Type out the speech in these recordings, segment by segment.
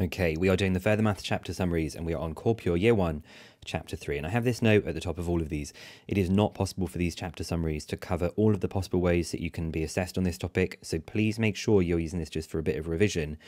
Okay, we are doing the Further Maths chapter summaries and we are on Core Pure Year 1, Chapter 3. And I have this note at the top of all of these. It is not possible for these chapter summaries to cover all of the possible ways that you can be assessed on this topic, so please make sure you're using this just for a bit of revision.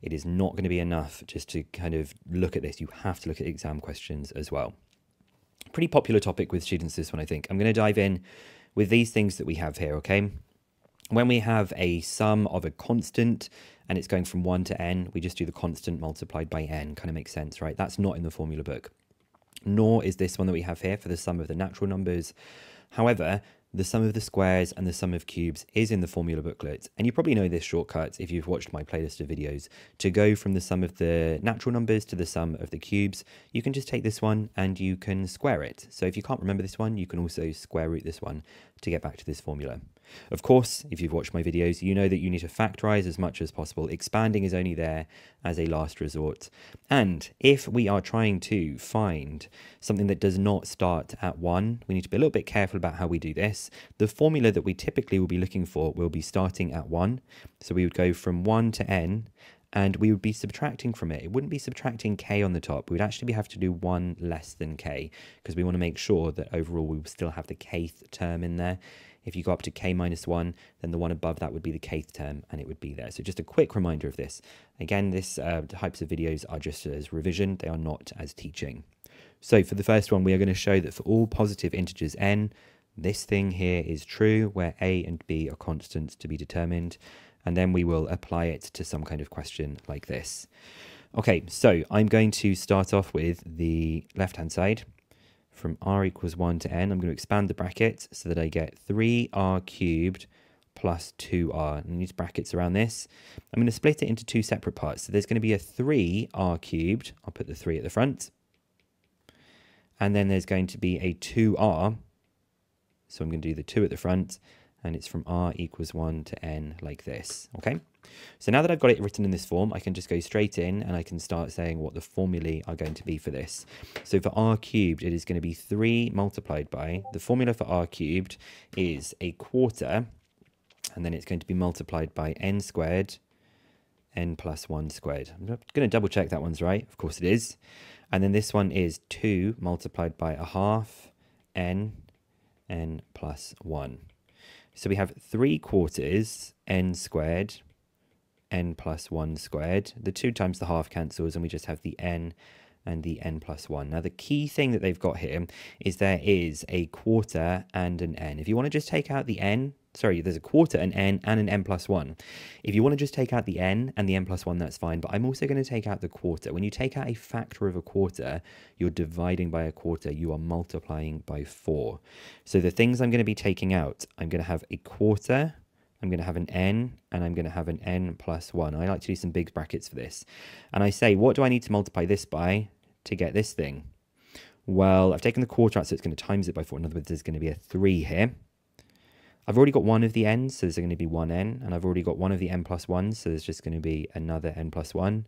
It is not going to be enough just to kind of look at this. You have to look at exam questions as well. Pretty popular topic with students, this one, I think. I'm going to dive in with these things that we have here, okay? When we have a sum of a constant and it's going from 1 to n, we just do the constant multiplied by n. Kind of makes sense, right? That's not in the formula book. Nor is this one that we have here for the sum of the natural numbers. However, the sum of the squares and the sum of cubes is in the formula booklet. And you probably know this shortcut if you've watched my playlist of videos. To go from the sum of the natural numbers to the sum of the cubes, you can just take this one and you can square it. So if you can't remember this one, you can also square root this one to get back to this formula. Of course, if you've watched my videos, you know that you need to factorize as much as possible. Expanding is only there as a last resort. And if we are trying to find something that does not start at 1, we need to be a little bit careful about how we do this. The formula that we typically will be looking for will be starting at 1. So we would go from 1 to n, and we would be subtracting from it. It wouldn't be subtracting k on the top. We would actually have to do 1 less than k, because we want to make sure that overall we still have the kth term in there. If you go up to k minus 1, then the one above that would be the kth term, and it would be there. So just a quick reminder of this. Again, this uh, types of videos are just as revision. They are not as teaching. So for the first one, we are going to show that for all positive integers n, this thing here is true, where a and b are constants to be determined. And then we will apply it to some kind of question like this. Okay, so I'm going to start off with the left-hand side from r equals 1 to n, I'm going to expand the bracket so that I get 3r cubed plus 2r. And brackets around this. I'm going to split it into two separate parts. So there's going to be a 3r cubed. I'll put the 3 at the front. And then there's going to be a 2r. So I'm going to do the 2 at the front. And it's from r equals 1 to n like this. Okay. So now that I've got it written in this form, I can just go straight in and I can start saying what the formulae are going to be for this. So for r cubed, it is going to be 3 multiplied by, the formula for r cubed is a quarter, and then it's going to be multiplied by n squared, n plus 1 squared. I'm going to double check that one's right. Of course it is. And then this one is 2 multiplied by a half, n, n plus 1. So we have 3 quarters, n squared, n plus 1 squared. The 2 times the half cancels and we just have the n and the n plus 1. Now the key thing that they've got here is there is a quarter and an n. If you want to just take out the n, sorry, there's a quarter, an n, and an n plus 1. If you want to just take out the n and the n plus 1, that's fine, but I'm also going to take out the quarter. When you take out a factor of a quarter, you're dividing by a quarter, you are multiplying by 4. So the things I'm going to be taking out, I'm going to have a quarter, I'm going to have an n, and I'm going to have an n plus 1. I like to do some big brackets for this. And I say, what do I need to multiply this by to get this thing? Well, I've taken the quarter out, so it's going to times it by 4. In other words, there's going to be a 3 here. I've already got one of the n's, so there's going to be one n, and I've already got one of the n plus 1s, so there's just going to be another n plus 1.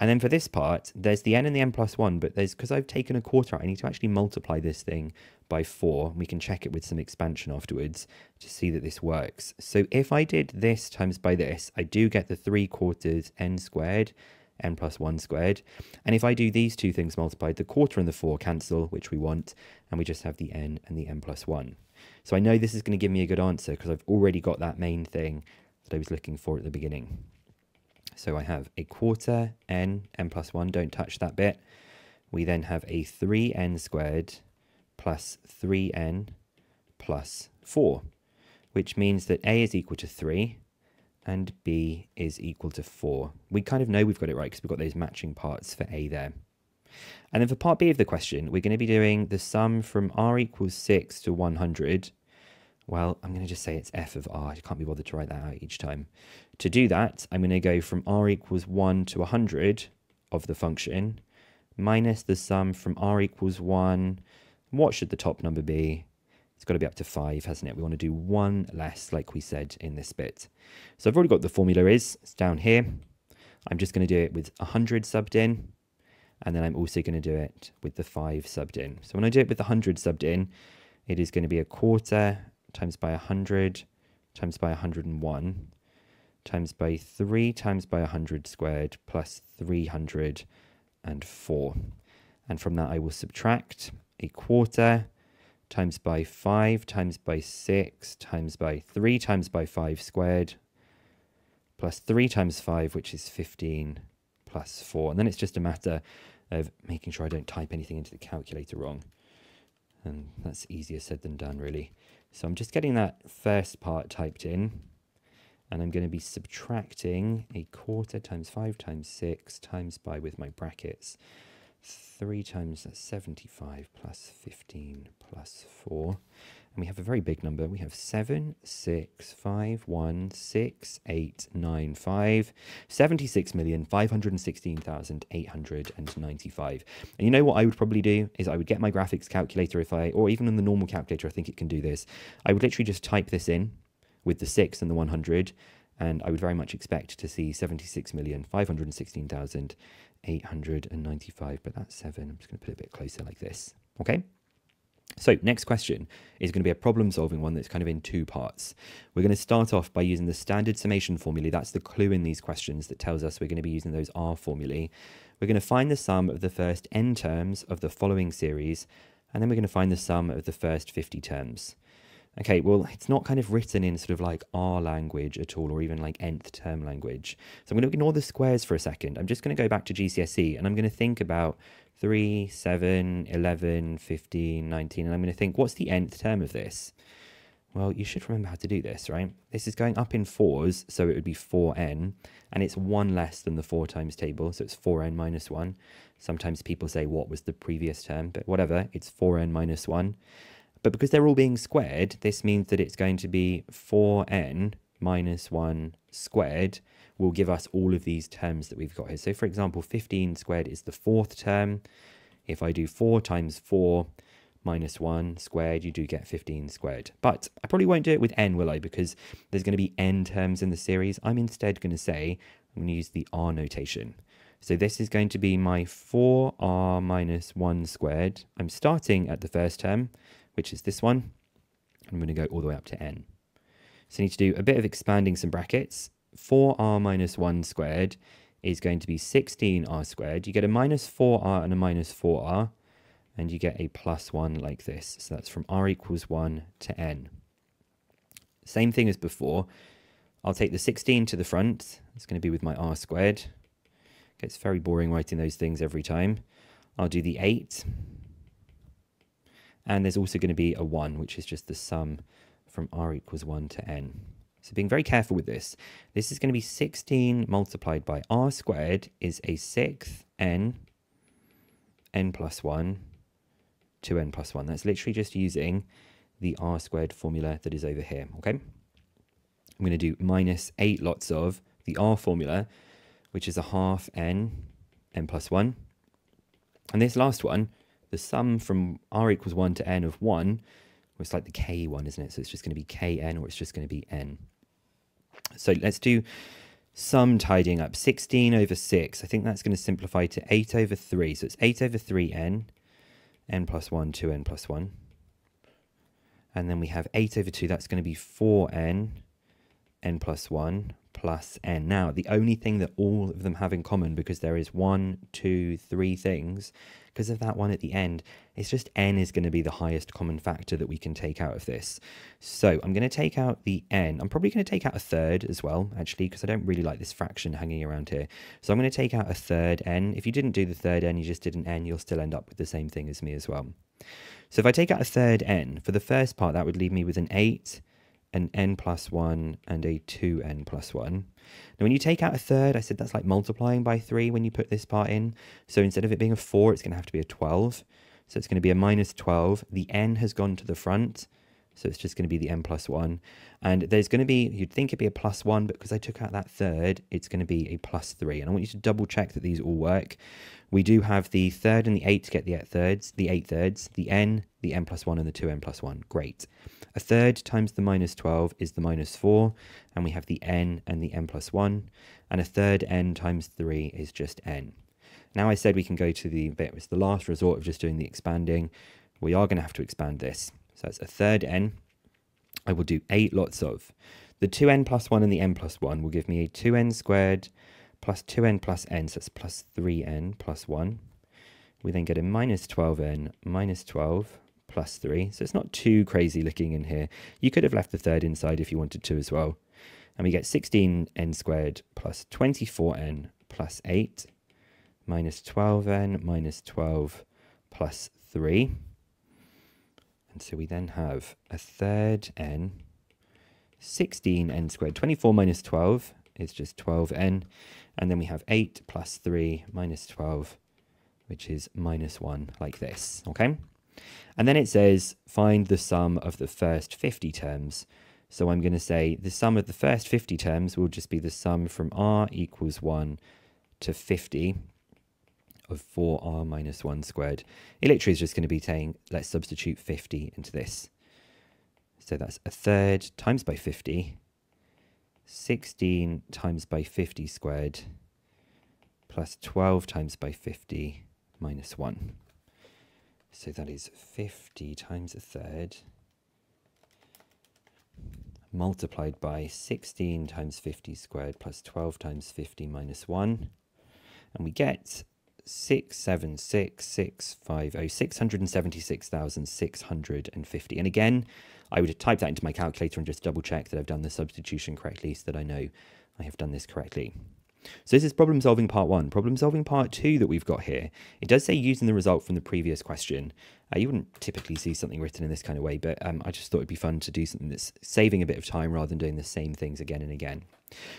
And then for this part, there's the n and the n plus 1, but there's because I've taken a quarter out, I need to actually multiply this thing by 4. We can check it with some expansion afterwards to see that this works. So if I did this times by this, I do get the 3 quarters n squared, n plus 1 squared. And if I do these two things multiplied, the quarter and the 4 cancel, which we want, and we just have the n and the n plus 1. So I know this is going to give me a good answer because I've already got that main thing that I was looking for at the beginning. So I have a quarter n, n plus 1, don't touch that bit. We then have a 3n squared plus 3n plus 4, which means that a is equal to 3 and b is equal to 4. We kind of know we've got it right because we've got those matching parts for a there. And then for part B of the question, we're going to be doing the sum from r equals 6 to 100 well, I'm going to just say it's f of r. I can't be bothered to write that out each time. To do that, I'm going to go from r equals 1 to 100 of the function minus the sum from r equals 1. What should the top number be? It's got to be up to 5, hasn't it? We want to do one less, like we said in this bit. So I've already got the formula is. It's down here. I'm just going to do it with 100 subbed in. And then I'm also going to do it with the 5 subbed in. So when I do it with the 100 subbed in, it is going to be a quarter times by 100 times by 101 times by 3 times by 100 squared plus 304. And from that I will subtract a quarter times by 5 times by 6 times by 3 times by 5 squared plus 3 times 5, which is 15 plus 4. And then it's just a matter of making sure I don't type anything into the calculator wrong. And that's easier said than done, really. So I'm just getting that first part typed in. And I'm going to be subtracting a quarter times 5 times 6 times by with my brackets 3 times 75 plus 15 plus 4. We have a very big number. We have 7, 6, 5, 1, 6, 8, 9, 5, 76,516,895. And you know what I would probably do is I would get my graphics calculator if I, or even on the normal calculator, I think it can do this. I would literally just type this in with the 6 and the 100 and I would very much expect to see 76,516,000 895, but that's 7. I'm just going to put it a bit closer like this. Okay? So next question is going to be a problem solving one that's kind of in two parts. We're going to start off by using the standard summation formulae. That's the clue in these questions that tells us we're going to be using those R formulae. We're going to find the sum of the first n terms of the following series, and then we're going to find the sum of the first 50 terms. Okay, well, it's not kind of written in sort of like R language at all, or even like nth term language. So I'm going to ignore the squares for a second. I'm just going to go back to GCSE and I'm going to think about 3, 7, 11, 15, 19, and I'm going to think, what's the nth term of this? Well, you should remember how to do this, right? This is going up in fours, so it would be 4n, and it's 1 less than the 4 times table, so it's 4n minus 1. Sometimes people say, what was the previous term? But whatever, it's 4n minus 1. But because they're all being squared, this means that it's going to be 4n minus 1 squared will give us all of these terms that we've got here. So for example, 15 squared is the fourth term. If I do 4 times 4 minus 1 squared, you do get 15 squared. But I probably won't do it with n, will I? Because there's going to be n terms in the series. I'm instead going to say, I'm going to use the r notation. So this is going to be my 4r minus 1 squared. I'm starting at the first term which is this one. I'm going to go all the way up to n. So I need to do a bit of expanding some brackets. 4r minus 1 squared is going to be 16r squared. You get a minus 4r and a minus 4r, and you get a plus 1 like this. So that's from r equals 1 to n. Same thing as before. I'll take the 16 to the front. It's going to be with my r squared. Gets very boring writing those things every time. I'll do the 8 and there's also going to be a 1, which is just the sum from r equals 1 to n. So being very careful with this, this is going to be 16 multiplied by r squared is a sixth n, n plus 1, 2n plus 1. That's literally just using the r squared formula that is over here, okay? I'm going to do minus 8 lots of the r formula, which is a half n, n plus 1. And this last one, the some from r equals 1 to n of 1, well, it's like the k one, isn't it? So it's just going to be kn or it's just going to be n. So let's do sum tidying up. 16 over 6, I think that's going to simplify to 8 over 3. So it's 8 over 3n, n plus 1, 2n plus 1. And then we have 8 over 2, that's going to be 4n, n plus 1 plus n. Now, the only thing that all of them have in common, because there is one, two, three things, because of that one at the end, it's just n is going to be the highest common factor that we can take out of this. So I'm going to take out the n. I'm probably going to take out a third as well, actually, because I don't really like this fraction hanging around here. So I'm going to take out a third n. If you didn't do the third n, you just did an n, you'll still end up with the same thing as me as well. So if I take out a third n, for the first part, that would leave me with an 8, an n plus 1 and a 2n plus 1. Now when you take out a third, I said that's like multiplying by 3 when you put this part in. So instead of it being a 4, it's going to have to be a 12. So it's going to be a minus 12. The n has gone to the front, so it's just going to be the n plus 1. And there's going to be, you'd think it'd be a plus 1, but because I took out that third, it's going to be a plus 3. And I want you to double check that these all work. We do have the third and the 8 to get the 8 thirds, the 8 thirds, the n, the n plus 1, and the 2n plus 1. Great. A third times the minus 12 is the minus 4, and we have the n and the n plus 1, and a third n times 3 is just n. Now I said we can go to the bit, it's the last resort of just doing the expanding. We are going to have to expand this. So that's a third n. I will do 8 lots of. The 2n plus 1 and the n plus 1 will give me a 2n squared plus 2n plus n, so that's plus 3n plus 1. We then get a minus 12n minus 12 plus 3. So it's not too crazy looking in here. You could have left the third inside if you wanted to as well. And we get 16n squared plus 24n plus 8 minus 12n minus 12 plus 3. So we then have a third n, 16n squared. 24 minus 12 is just 12n. And then we have 8 plus 3 minus 12, which is minus 1, like this, okay? And then it says, find the sum of the first 50 terms. So I'm going to say the sum of the first 50 terms will just be the sum from r equals 1 to 50 of 4r minus 1 squared. It literally is just going to be saying, let's substitute 50 into this. So that's a third times by 50, 16 times by 50 squared, plus 12 times by 50 minus 1. So that is 50 times a third multiplied by 16 times 50 squared plus 12 times 50 minus 1. And we get 676,650, 676,650. And again, I would type that into my calculator and just double check that I've done the substitution correctly so that I know I have done this correctly. So this is problem solving part one. Problem solving part two that we've got here. It does say using the result from the previous question. Uh, you wouldn't typically see something written in this kind of way, but um, I just thought it'd be fun to do something that's saving a bit of time rather than doing the same things again and again.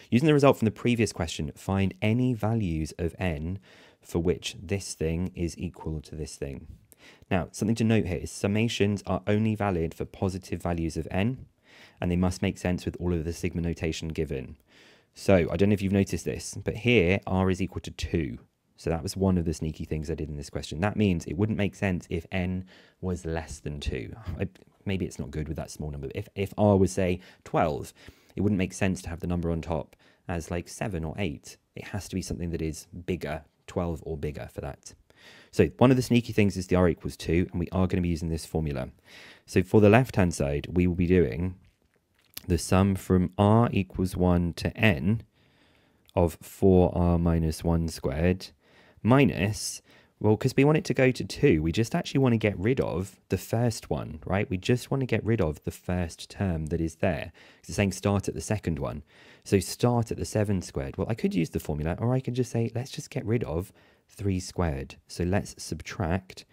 Using the result from the previous question, find any values of n for which this thing is equal to this thing. Now, something to note here is summations are only valid for positive values of n, and they must make sense with all of the sigma notation given. So I don't know if you've noticed this, but here r is equal to 2. So that was one of the sneaky things I did in this question. That means it wouldn't make sense if n was less than 2. I, maybe it's not good with that small number. But if, if r was, say, 12, it wouldn't make sense to have the number on top as like 7 or 8. It has to be something that is bigger, 12 or bigger for that. So one of the sneaky things is the r equals 2, and we are going to be using this formula. So for the left-hand side, we will be doing the sum from r equals 1 to n of 4r minus 1 squared minus, well, because we want it to go to 2, we just actually want to get rid of the first one, right? We just want to get rid of the first term that is there. It's saying start at the second one. So start at the 7 squared. Well, I could use the formula, or I can just say, let's just get rid of 3 squared. So let's subtract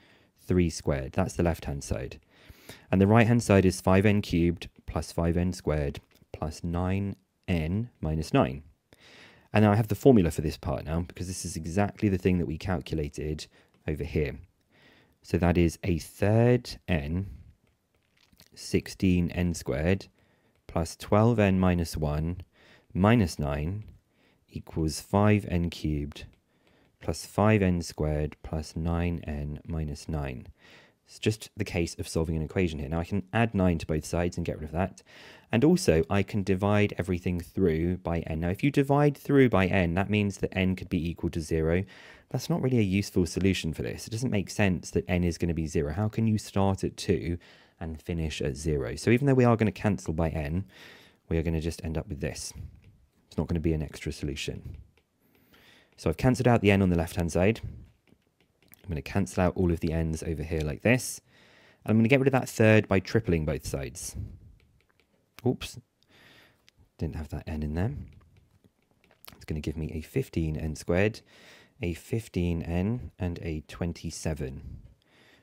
3 squared. That's the left-hand side. And the right-hand side is 5n cubed plus 5n squared plus 9n minus 9. And now I have the formula for this part now because this is exactly the thing that we calculated over here. So that is a third n 16n squared plus 12n minus 1 minus 9 equals 5n cubed plus 5n squared plus 9n minus 9. It's just the case of solving an equation here. Now I can add 9 to both sides and get rid of that. And also I can divide everything through by n. Now if you divide through by n, that means that n could be equal to 0. That's not really a useful solution for this. It doesn't make sense that n is going to be 0. How can you start at 2 and finish at 0? So even though we are going to cancel by n, we are going to just end up with this. It's not going to be an extra solution. So I've cancelled out the n on the left-hand side. I'm going to cancel out all of the n's over here like this. And I'm going to get rid of that third by tripling both sides. Oops. Didn't have that n in there. It's going to give me a 15n squared, a 15n, and a 27.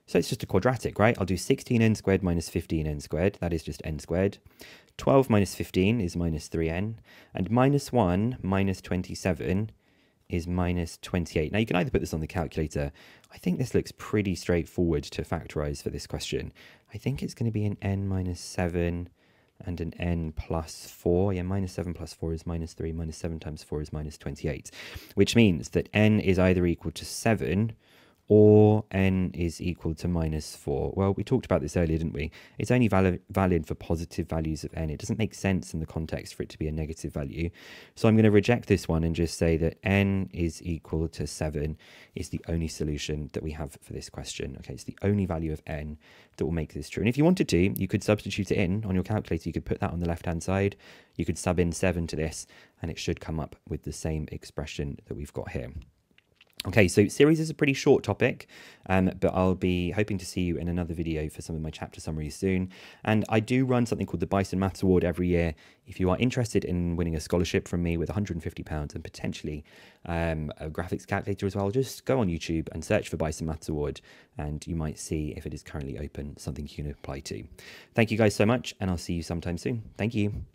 So it's just a quadratic, right? I'll do 16n squared minus 15n squared. That is just n squared. 12 minus 15 is minus 3n. And minus 1 minus 27 is minus 28. Now you can either put this on the calculator. I think this looks pretty straightforward to factorize for this question. I think it's going to be an n minus 7 and an n plus 4. Yeah, minus 7 plus 4 is minus 3. Minus 7 times 4 is minus 28. Which means that n is either equal to 7 or n is equal to minus 4? Well, we talked about this earlier, didn't we? It's only valid, valid for positive values of n. It doesn't make sense in the context for it to be a negative value. So I'm going to reject this one and just say that n is equal to 7 is the only solution that we have for this question. Okay, it's the only value of n that will make this true. And if you wanted to, you could substitute it in on your calculator. You could put that on the left-hand side. You could sub in 7 to this, and it should come up with the same expression that we've got here. Okay, so series is a pretty short topic, um, but I'll be hoping to see you in another video for some of my chapter summaries soon. And I do run something called the Bicen Maths Award every year. If you are interested in winning a scholarship from me with £150 and potentially um, a graphics calculator as well, just go on YouTube and search for Bicen Maths Award, and you might see if it is currently open, something you can apply to. Thank you guys so much, and I'll see you sometime soon. Thank you.